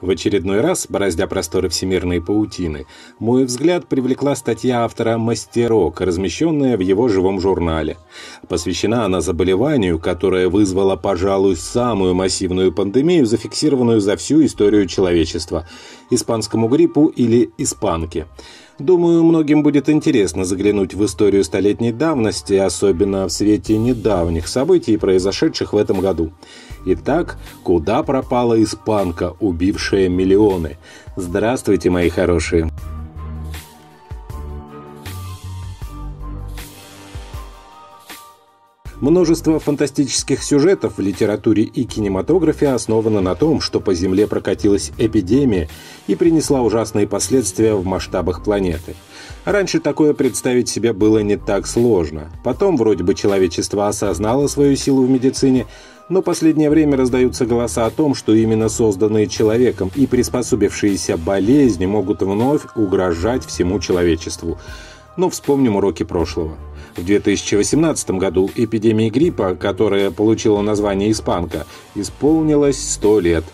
В очередной раз, бороздя просторы всемирной паутины, мой взгляд привлекла статья автора «Мастерок», размещенная в его живом журнале. Посвящена она заболеванию, которое вызвало, пожалуй, самую массивную пандемию, зафиксированную за всю историю человечества – испанскому гриппу или испанке. Думаю, многим будет интересно заглянуть в историю столетней давности, особенно в свете недавних событий, произошедших в этом году. Итак, куда пропала испанка, убившая миллионы? Здравствуйте, мои хорошие! Множество фантастических сюжетов в литературе и кинематографе основано на том, что по Земле прокатилась эпидемия и принесла ужасные последствия в масштабах планеты. Раньше такое представить себе было не так сложно. Потом вроде бы человечество осознало свою силу в медицине, но последнее время раздаются голоса о том, что именно созданные человеком и приспособившиеся болезни могут вновь угрожать всему человечеству. Но вспомним уроки прошлого. В 2018 году эпидемии гриппа, которая получила название «Испанка», исполнилось 100 лет.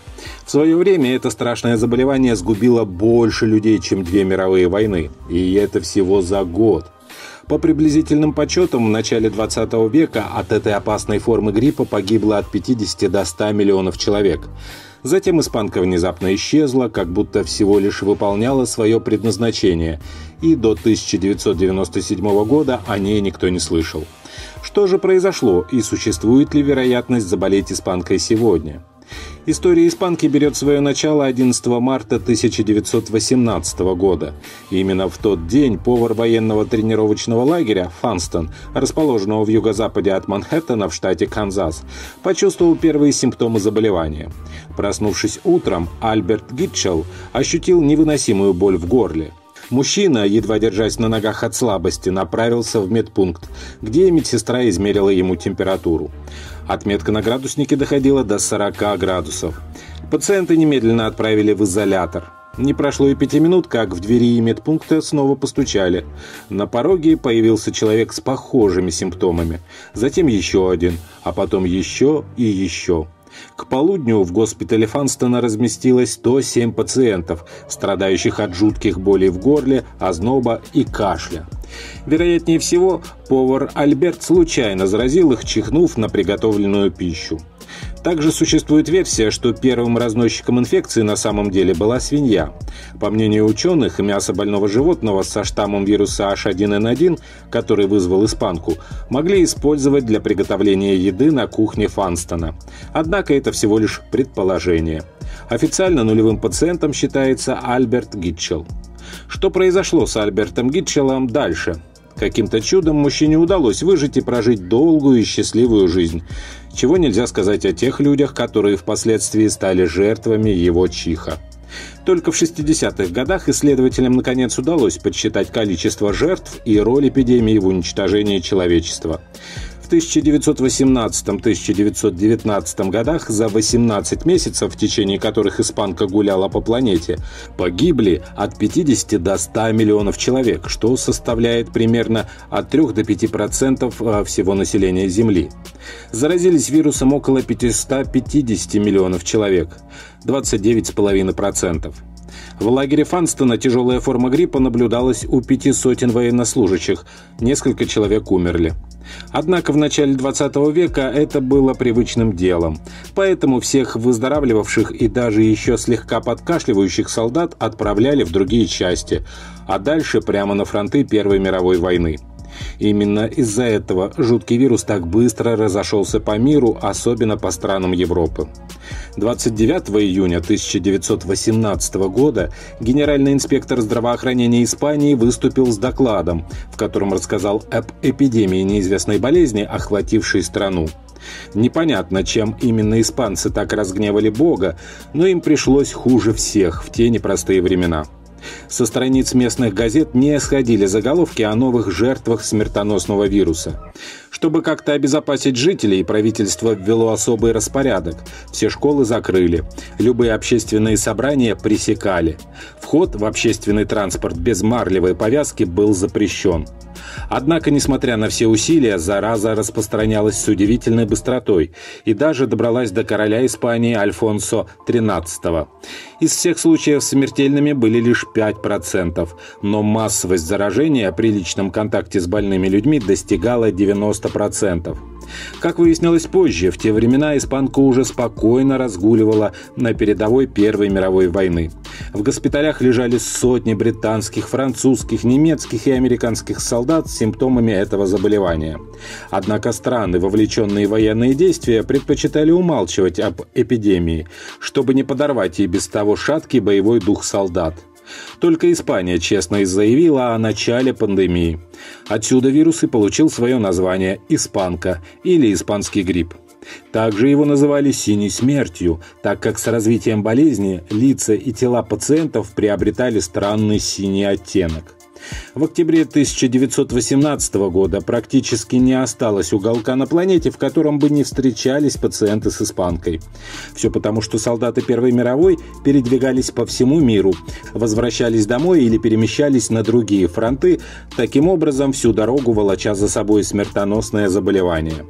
В свое время это страшное заболевание сгубило больше людей, чем две мировые войны. И это всего за год. По приблизительным подсчетам, в начале 20 века от этой опасной формы гриппа погибло от 50 до 100 миллионов человек. Затем испанка внезапно исчезла, как будто всего лишь выполняла свое предназначение, и до 1997 года о ней никто не слышал. Что же произошло и существует ли вероятность заболеть испанкой сегодня? История испанки берет свое начало 11 марта 1918 года. Именно в тот день повар военного тренировочного лагеря Фанстон, расположенного в юго-западе от Манхэттена в штате Канзас, почувствовал первые симптомы заболевания. Проснувшись утром, Альберт Гитчелл ощутил невыносимую боль в горле. Мужчина, едва держась на ногах от слабости, направился в медпункт, где медсестра измерила ему температуру. Отметка на градуснике доходила до 40 градусов. Пациента немедленно отправили в изолятор. Не прошло и пяти минут, как в двери медпункта снова постучали. На пороге появился человек с похожими симптомами. Затем еще один, а потом еще и еще. К полудню в госпитале Фанстона разместилось 107 пациентов, страдающих от жутких болей в горле, озноба и кашля. Вероятнее всего, повар Альберт случайно заразил их, чихнув на приготовленную пищу. Также существует версия, что первым разносчиком инфекции на самом деле была свинья. По мнению ученых, мясо больного животного со штаммом вируса H1N1, который вызвал испанку, могли использовать для приготовления еды на кухне Фанстона. Однако это всего лишь предположение. Официально нулевым пациентом считается Альберт Гитчелл. Что произошло с Альбертом Гитчеллом дальше? Каким-то чудом мужчине удалось выжить и прожить долгую и счастливую жизнь. Чего нельзя сказать о тех людях, которые впоследствии стали жертвами его чиха. Только в 60-х годах исследователям наконец удалось подсчитать количество жертв и роль эпидемии в уничтожении человечества. В 1918-1919 годах за 18 месяцев, в течение которых испанка гуляла по планете, погибли от 50 до 100 миллионов человек, что составляет примерно от 3 до 5% э, всего населения Земли. Заразились вирусом около 550 миллионов человек, 29,5%. В лагере Фанстона тяжелая форма гриппа наблюдалась у пяти сотен военнослужащих, несколько человек умерли. Однако в начале 20 века это было привычным делом. Поэтому всех выздоравливавших и даже еще слегка подкашливающих солдат отправляли в другие части, а дальше прямо на фронты Первой мировой войны. Именно из-за этого жуткий вирус так быстро разошелся по миру, особенно по странам Европы. 29 июня 1918 года генеральный инспектор здравоохранения Испании выступил с докладом, в котором рассказал об эпидемии неизвестной болезни, охватившей страну. Непонятно, чем именно испанцы так разгневали Бога, но им пришлось хуже всех в те непростые времена. Со страниц местных газет не сходили заголовки о новых жертвах смертоносного вируса. Чтобы как-то обезопасить жителей, правительство ввело особый распорядок. Все школы закрыли. Любые общественные собрания пресекали. Вход в общественный транспорт без марлевой повязки был запрещен. Однако, несмотря на все усилия, зараза распространялась с удивительной быстротой и даже добралась до короля Испании Альфонсо XIII. Из всех случаев смертельными были лишь 5%, но массовость заражения при личном контакте с больными людьми достигала 90%. Как выяснилось позже, в те времена испанка уже спокойно разгуливала на передовой Первой мировой войны. В госпиталях лежали сотни британских, французских, немецких и американских солдат с симптомами этого заболевания. Однако страны, вовлеченные в военные действия, предпочитали умалчивать об эпидемии, чтобы не подорвать и без того шаткий боевой дух солдат. Только Испания честно заявила о начале пандемии. Отсюда вирус и получил свое название «испанка» или «испанский грипп». Также его называли «синей смертью», так как с развитием болезни лица и тела пациентов приобретали странный синий оттенок. В октябре 1918 года практически не осталось уголка на планете, в котором бы не встречались пациенты с испанкой. Все потому, что солдаты Первой мировой передвигались по всему миру, возвращались домой или перемещались на другие фронты, таким образом всю дорогу волоча за собой смертоносное заболевание.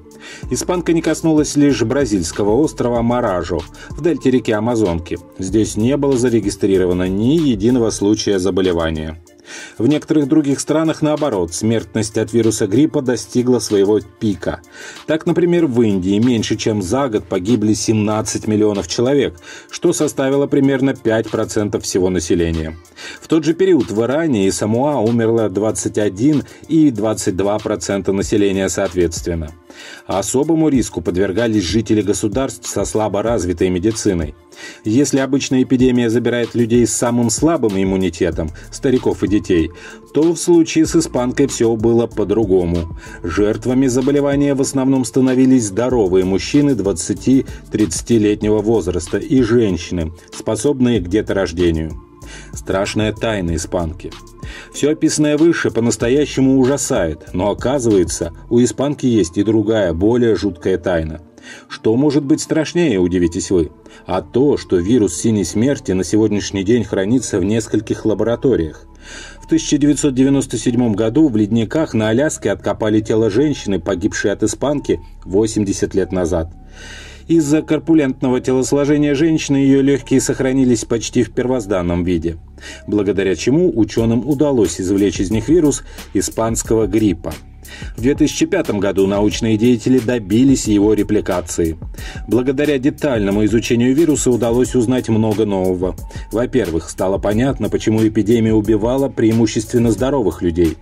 Испанка не коснулась лишь бразильского острова Маражо в дельте реки Амазонки. Здесь не было зарегистрировано ни единого случая заболевания. В некоторых других странах, наоборот, смертность от вируса гриппа достигла своего пика. Так, например, в Индии меньше чем за год погибли 17 миллионов человек, что составило примерно 5% всего населения. В тот же период в Иране и Самуа умерло 21 и 22% населения соответственно. Особому риску подвергались жители государств со слабо развитой медициной. Если обычная эпидемия забирает людей с самым слабым иммунитетом, стариков и детей, то в случае с испанкой все было по-другому. Жертвами заболевания в основном становились здоровые мужчины 20-30-летнего возраста и женщины, способные к деторождению. Страшная тайна испанки. Все описанное выше по-настоящему ужасает, но оказывается, у испанки есть и другая, более жуткая тайна. Что может быть страшнее, удивитесь вы? А то, что вирус синей смерти на сегодняшний день хранится в нескольких лабораториях. В 1997 году в ледниках на Аляске откопали тело женщины, погибшей от испанки 80 лет назад. Из-за корпулентного телосложения женщины ее легкие сохранились почти в первозданном виде, благодаря чему ученым удалось извлечь из них вирус испанского гриппа – в 2005 году научные деятели добились его репликации. Благодаря детальному изучению вируса удалось узнать много нового. Во-первых, стало понятно, почему эпидемия убивала преимущественно здоровых людей.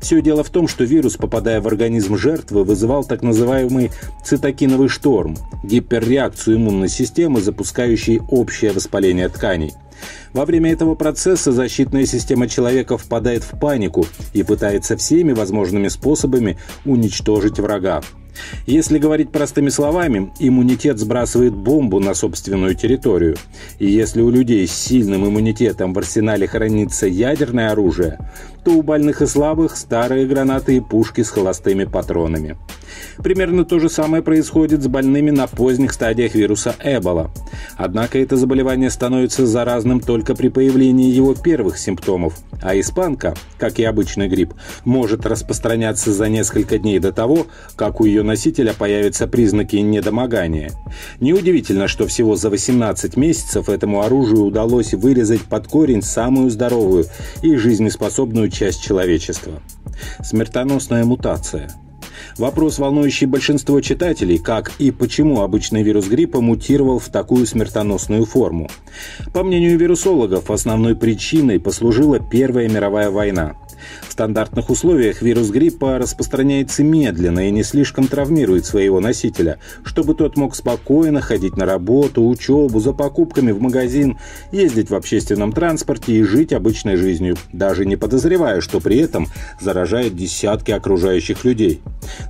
Все дело в том, что вирус, попадая в организм жертвы, вызывал так называемый цитокиновый шторм – гиперреакцию иммунной системы, запускающей общее воспаление тканей – во время этого процесса защитная система человека впадает в панику и пытается всеми возможными способами уничтожить врага. Если говорить простыми словами, иммунитет сбрасывает бомбу на собственную территорию. И если у людей с сильным иммунитетом в арсенале хранится ядерное оружие, то у больных и слабых старые гранаты и пушки с холостыми патронами. Примерно то же самое происходит с больными на поздних стадиях вируса Эбола. Однако это заболевание становится заразным только при появлении его первых симптомов, а испанка, как и обычный грипп, может распространяться за несколько дней до того, как у ее носителя появятся признаки недомогания. Неудивительно, что всего за 18 месяцев этому оружию удалось вырезать под корень самую здоровую и жизнеспособную часть человечества. Смертоносная мутация – Вопрос, волнующий большинство читателей, как и почему обычный вирус гриппа мутировал в такую смертоносную форму. По мнению вирусологов, основной причиной послужила Первая мировая война – в стандартных условиях вирус гриппа распространяется медленно и не слишком травмирует своего носителя, чтобы тот мог спокойно ходить на работу, учебу, за покупками в магазин, ездить в общественном транспорте и жить обычной жизнью, даже не подозревая, что при этом заражает десятки окружающих людей.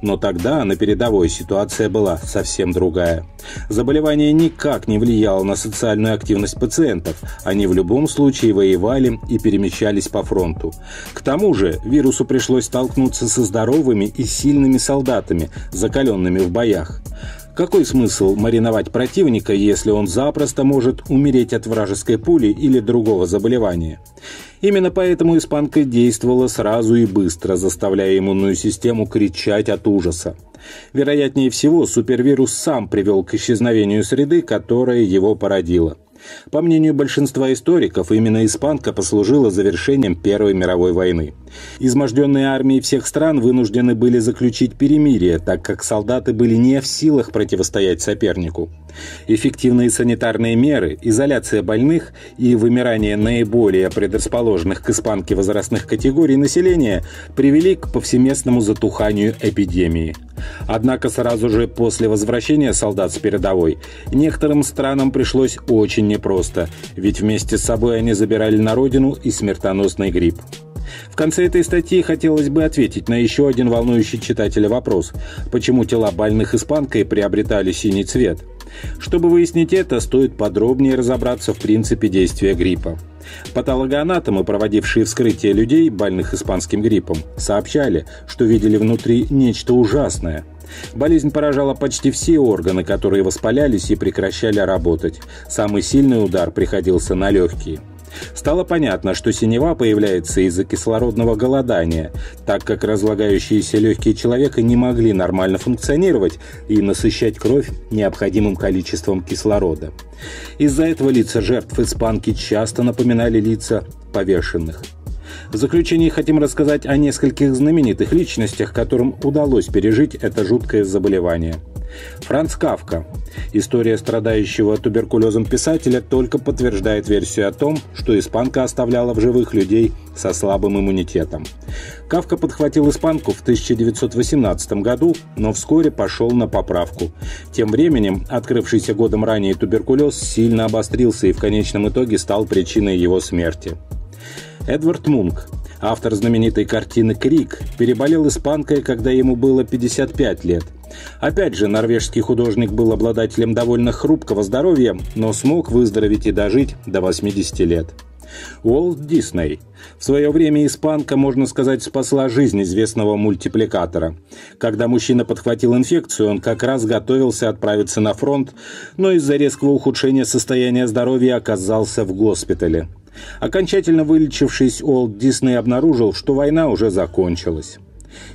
Но тогда на передовой ситуация была совсем другая. Заболевание никак не влияло на социальную активность пациентов, они в любом случае воевали и перемещались по фронту. К тому же вирусу пришлось столкнуться со здоровыми и сильными солдатами, закаленными в боях. Какой смысл мариновать противника, если он запросто может умереть от вражеской пули или другого заболевания? Именно поэтому испанка действовала сразу и быстро, заставляя иммунную систему кричать от ужаса. Вероятнее всего, супервирус сам привел к исчезновению среды, которая его породила. По мнению большинства историков, именно испанка послужила завершением Первой мировой войны. Изможденные армии всех стран вынуждены были заключить перемирие, так как солдаты были не в силах противостоять сопернику. Эффективные санитарные меры, изоляция больных и вымирание наиболее предрасположенных к испанке возрастных категорий населения привели к повсеместному затуханию эпидемии. Однако сразу же после возвращения солдат с передовой некоторым странам пришлось очень непросто, ведь вместе с собой они забирали на родину и смертоносный грипп. В конце этой статьи хотелось бы ответить на еще один волнующий читателя вопрос. Почему тела больных испанкой приобретали синий цвет? Чтобы выяснить это, стоит подробнее разобраться в принципе действия гриппа. Патологоанатомы, проводившие вскрытие людей, больных испанским гриппом, сообщали, что видели внутри нечто ужасное. Болезнь поражала почти все органы, которые воспалялись и прекращали работать. Самый сильный удар приходился на легкие. Стало понятно, что синева появляется из-за кислородного голодания, так как разлагающиеся легкие человека не могли нормально функционировать и насыщать кровь необходимым количеством кислорода. Из-за этого лица жертв испанки часто напоминали лица повешенных. В заключение хотим рассказать о нескольких знаменитых личностях, которым удалось пережить это жуткое заболевание – Франц Кавка. История страдающего туберкулезом писателя только подтверждает версию о том, что испанка оставляла в живых людей со слабым иммунитетом. Кавка подхватил испанку в 1918 году, но вскоре пошел на поправку. Тем временем, открывшийся годом ранее туберкулез сильно обострился и в конечном итоге стал причиной его смерти. Эдвард Мунк, автор знаменитой картины «Крик», переболел испанкой, когда ему было 55 лет – Опять же, норвежский художник был обладателем довольно хрупкого здоровья, но смог выздороветь и дожить до 80 лет. Уолт Дисней. В свое время испанка, можно сказать, спасла жизнь известного мультипликатора. Когда мужчина подхватил инфекцию, он как раз готовился отправиться на фронт, но из-за резкого ухудшения состояния здоровья оказался в госпитале. Окончательно вылечившись, Уолт Дисней обнаружил, что война уже закончилась.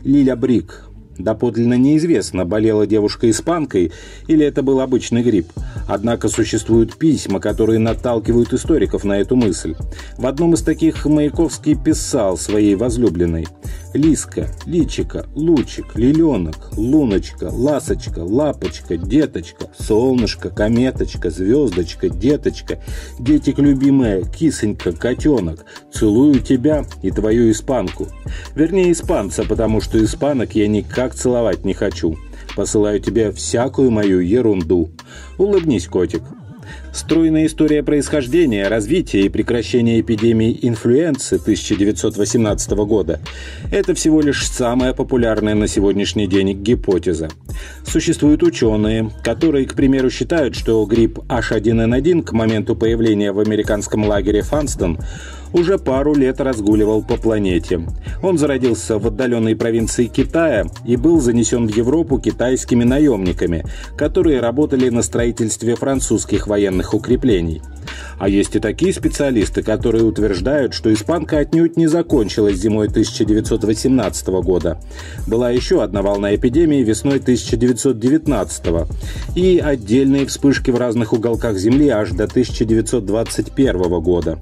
Лиля Брик, Доподлинно неизвестно, болела девушка испанкой или это был обычный грипп. Однако существуют письма, которые наталкивают историков на эту мысль. В одном из таких Маяковский писал своей возлюбленной «Лиска, личика, лучик, лиленок, луночка, ласочка, лапочка, деточка, солнышко, кометочка, звездочка, деточка, детик любимая, кисонька, котенок, целую тебя и твою испанку. Вернее, испанца, потому что испанок я никак целовать не хочу. Посылаю тебе всякую мою ерунду. Улыбнись, котик. Стройная история происхождения, развития и прекращения эпидемии инфлюенции 1918 года – это всего лишь самая популярная на сегодняшний день гипотеза. Существуют ученые, которые, к примеру, считают, что грипп H1N1 к моменту появления в американском лагере Фанстон уже пару лет разгуливал по планете. Он зародился в отдаленной провинции Китая и был занесен в Европу китайскими наемниками, которые работали на строительстве французских военных укреплений. А есть и такие специалисты, которые утверждают, что испанка отнюдь не закончилась зимой 1918 года. Была еще одна волна эпидемии весной 1919 и отдельные вспышки в разных уголках Земли аж до 1921 года.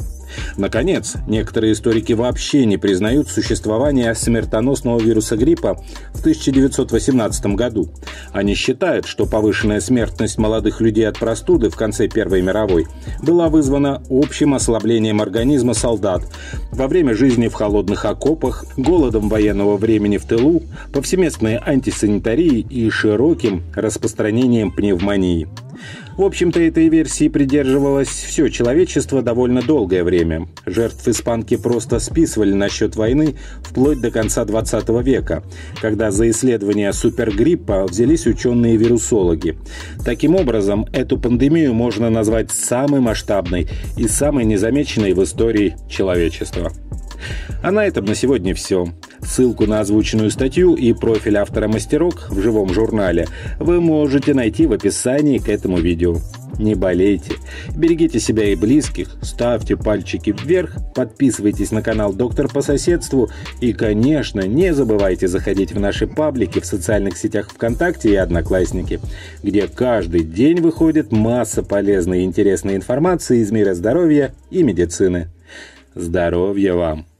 Наконец, некоторые историки вообще не признают существование смертоносного вируса гриппа в 1918 году. Они считают, что повышенная смертность молодых людей от простуды в конце Первой мировой была вызвана общим ослаблением организма солдат во время жизни в холодных окопах, голодом военного времени в тылу, повсеместной антисанитарией и широким распространением пневмонии. В общем-то, этой версии придерживалось все человечество довольно долгое время. Жертв испанки просто списывали на счет войны вплоть до конца 20 века, когда за исследование супергриппа взялись ученые-вирусологи. Таким образом, эту пандемию можно назвать самой масштабной и самой незамеченной в истории человечества. А на этом на сегодня все. Ссылку на озвученную статью и профиль автора «Мастерок» в живом журнале вы можете найти в описании к этому видео. Не болейте, берегите себя и близких, ставьте пальчики вверх, подписывайтесь на канал «Доктор по соседству» и, конечно, не забывайте заходить в наши паблики в социальных сетях ВКонтакте и Одноклассники, где каждый день выходит масса полезной и интересной информации из мира здоровья и медицины. Здоровья вам!